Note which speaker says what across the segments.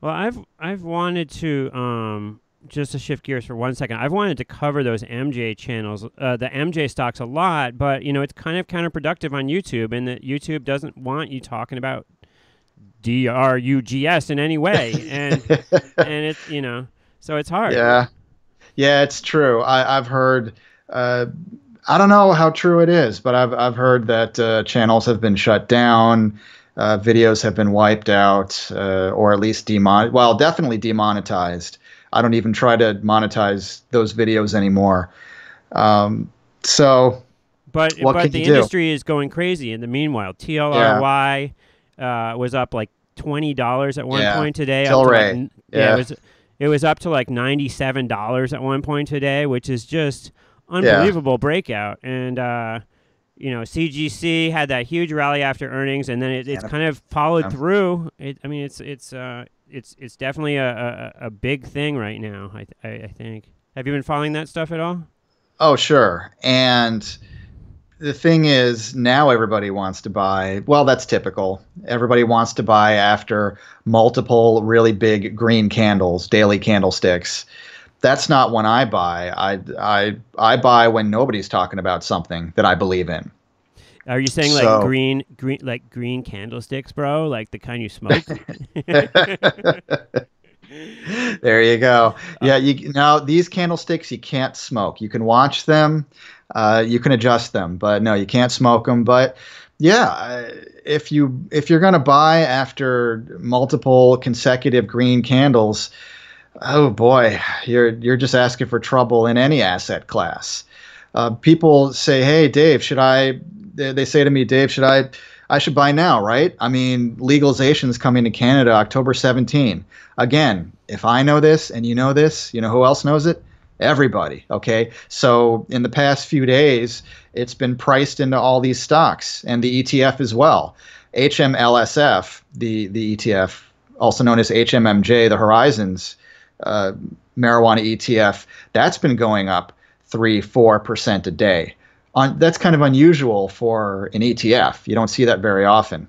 Speaker 1: Well, I've I've wanted to um just to shift gears for one second. I've wanted to cover those MJ channels, uh, the MJ stocks a lot, but you know it's kind of counterproductive on YouTube, and that YouTube doesn't want you talking about D R U G S in any way, and and it's you know so it's hard.
Speaker 2: Yeah, yeah, it's true. I, I've heard. Uh, I don't know how true it is, but I've I've heard that uh, channels have been shut down, uh, videos have been wiped out, uh, or at least demon. Well, definitely demonetized. I don't even try to monetize those videos anymore. Um, so,
Speaker 1: but but the industry is going crazy. In the meanwhile, TLRY yeah. uh, was up like twenty dollars at one
Speaker 2: yeah.
Speaker 1: point today.
Speaker 2: Tilray.
Speaker 1: Like, yeah. yeah, it was it was up to like ninety seven dollars at one point today, which is just unbelievable breakout. And uh, you know, CGC had that huge rally after earnings, and then it, it's kind of followed through. It, I mean, it's it's uh, it's it's definitely a, a, a big thing right now. I, I, I think. Have you been following that stuff at all?
Speaker 2: Oh sure. And the thing is, now everybody wants to buy. Well, that's typical. Everybody wants to buy after multiple really big green candles, daily candlesticks. That's not when I buy. I I I buy when nobody's talking about something that I believe in.
Speaker 1: Are you saying so, like green, green, like green candlesticks, bro? Like the kind you smoke?
Speaker 2: there you go. Yeah, you now these candlesticks you can't smoke. You can watch them, uh, you can adjust them, but no, you can't smoke them. But yeah, if you if you're gonna buy after multiple consecutive green candles, oh boy, you're you're just asking for trouble in any asset class. Uh, people say, "Hey, Dave, should I they, they say to me, Dave, should I? I should buy now, right? I mean, legalization is coming to Canada October 17. Again, if I know this and you know this, you know who else knows it? Everybody. Okay. So in the past few days, it's been priced into all these stocks and the ETF as well. HMLSF, the the ETF, also known as HMMJ, the Horizons uh, marijuana ETF, that's been going up three, four percent a day on, that's kind of unusual for an ETF. You don't see that very often.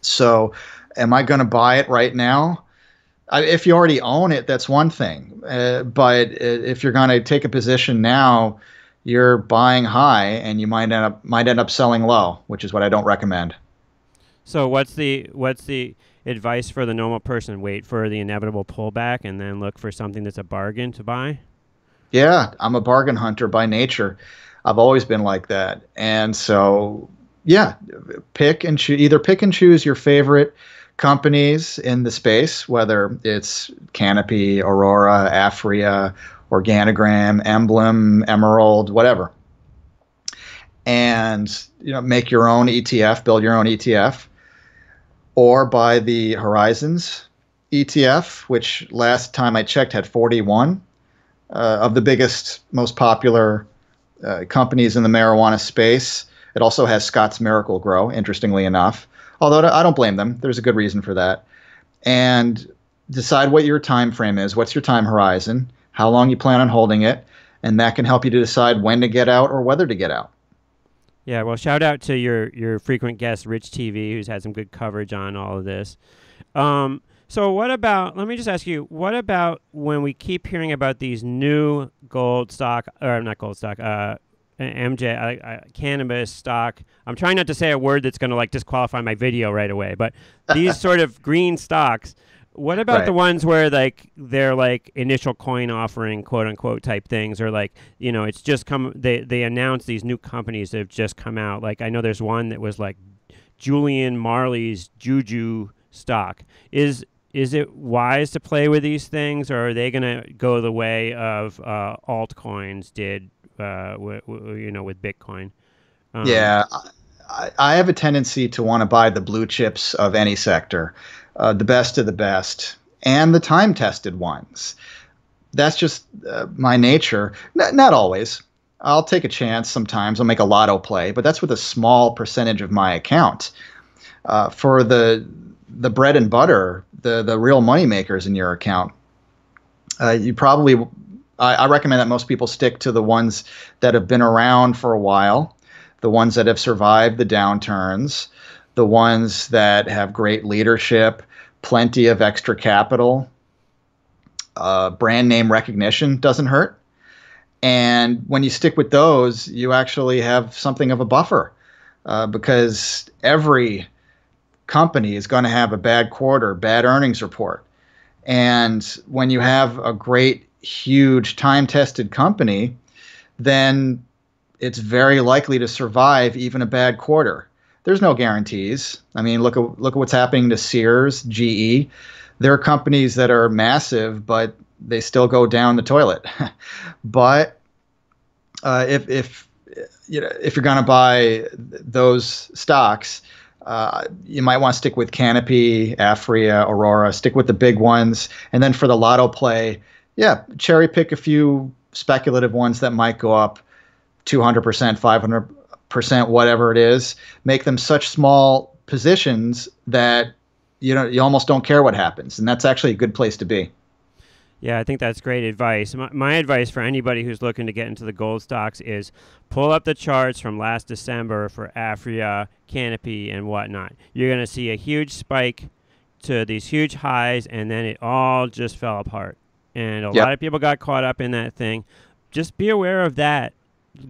Speaker 2: So, am I going to buy it right now? I, if you already own it, that's one thing. Uh, but if you're going to take a position now, you're buying high, and you might end up might end up selling low, which is what I don't recommend.
Speaker 1: So, what's the what's the advice for the normal person? Wait for the inevitable pullback, and then look for something that's a bargain to buy.
Speaker 2: Yeah, I'm a bargain hunter by nature. I've always been like that. And so, yeah, pick and choose, either pick and choose your favorite companies in the space, whether it's Canopy, Aurora, Aphria, Organigram, Emblem, Emerald, whatever. And you know, make your own ETF, build your own ETF, or buy the Horizons ETF, which last time I checked had 41 uh, of the biggest, most popular uh, companies in the marijuana space. It also has Scotts Miracle Grow, interestingly enough. Although I don't blame them. There's a good reason for that. And decide what your time frame is. What's your time horizon? How long you plan on holding it? And that can help you to decide when to get out or whether to get out.
Speaker 1: Yeah, well, shout out to your your frequent guest, Rich TV, who's had some good coverage on all of this. Um, so what about? Let me just ask you. What about when we keep hearing about these new gold stock, or not gold stock, uh, MJ uh, uh, cannabis stock? I'm trying not to say a word that's going to like disqualify my video right away. But these sort of green stocks. What about right. the ones where like they're like initial coin offering, quote unquote, type things, or like you know it's just come they they announce these new companies that have just come out. Like I know there's one that was like Julian Marley's Juju stock. Is is it wise to play with these things, or are they going to go the way of uh, altcoins did, uh, you know, with Bitcoin?
Speaker 2: Um, yeah, I, I, have a tendency to want to buy the blue chips of any sector, uh, the best of the best, and the time-tested ones. That's just uh, my nature. N- not always. I'll take a chance sometimes. I'll make a lotto play, but that's with a small percentage of my account. Uh, for the the bread and butter, the the real money makers in your account. Uh, you probably, I, I recommend that most people stick to the ones that have been around for a while, the ones that have survived the downturns, the ones that have great leadership, plenty of extra capital, uh, brand name recognition doesn't hurt. And when you stick with those, you actually have something of a buffer uh, because every company is going to have a bad quarter, bad earnings report. And when you have a great, huge, time tested company, then it's very likely to survive even a bad quarter. There's no guarantees. I mean, look at look at what's happening to Sears, GE. There are companies that are massive, but they still go down the toilet. but uh, if if you know if you're going to buy those stocks, uh, you might want to stick with Canopy, Aphria, Aurora. Stick with the big ones, and then for the lotto play, yeah, cherry pick a few speculative ones that might go up 200%, 500%, whatever it is. Make them such small positions that you know you almost don't care what happens, and that's actually a good place to be.
Speaker 1: Yeah, I think that's great advice. My, my, advice for anybody who's looking to get into the gold stocks is pull up the charts from last December for Aphria, Canopy, and whatnot. You're going to see a huge spike to these huge highs, and then it all just fell apart. And a yep. lot of people got caught up in that thing. Just be aware of that.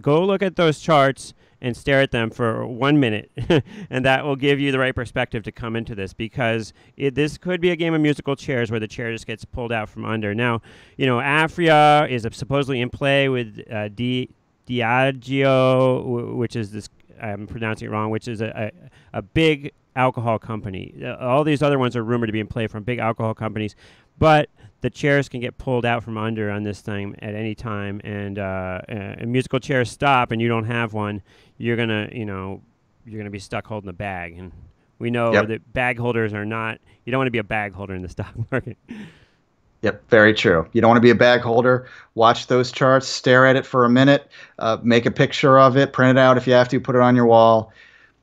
Speaker 1: Go look at those charts and stare at them for one minute, and that will give you the right perspective to come into this because it, this could be a game of musical chairs where the chair just gets pulled out from under. Now, you know, Aphria is supposedly in play with uh, Di, Diageo, which is this I'm pronouncing it wrong, which is a, a, a big alcohol company. Uh, all these other ones are rumored to be in play from big alcohol companies, but the chairs can get pulled out from under on this thing at any time, and uh, musical chairs stop, and you don't have one, you're gonna, you know, you're gonna be stuck holding a bag, and we know yep. that bag holders are not. You don't want to be a bag holder in the stock market.
Speaker 2: Yep, very true. You don't want to be a bag holder. Watch those charts, stare at it for a minute, uh, make a picture of it, print it out if you have to, put it on your wall.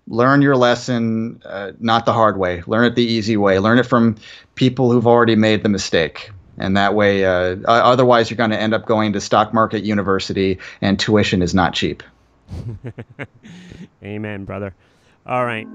Speaker 2: Learn your lesson, uh, not the hard way. Learn it the easy way. Learn it from people who've already made the mistake. And that way, uh, otherwise, you're going to end up going to stock market university, and tuition is not cheap.
Speaker 1: Amen, brother. All right.